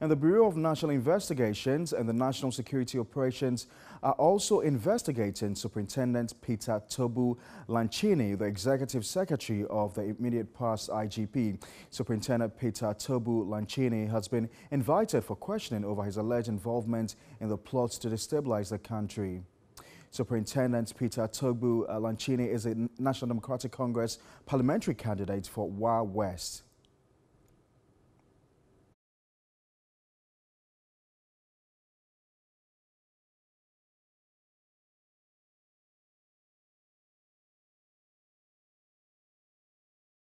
And the Bureau of National Investigations and the National Security Operations are also investigating Superintendent Peter Toobu Lanchene, the Executive Secretary of the immediate past IGP. Superintendent Peter Toobu Lanchene has been invited for questioning over his alleged involvement in the plots to destabilize the country. Superintendent Peter Toobu Lanchene is a National Democratic Congress parliamentary candidate for Wa West.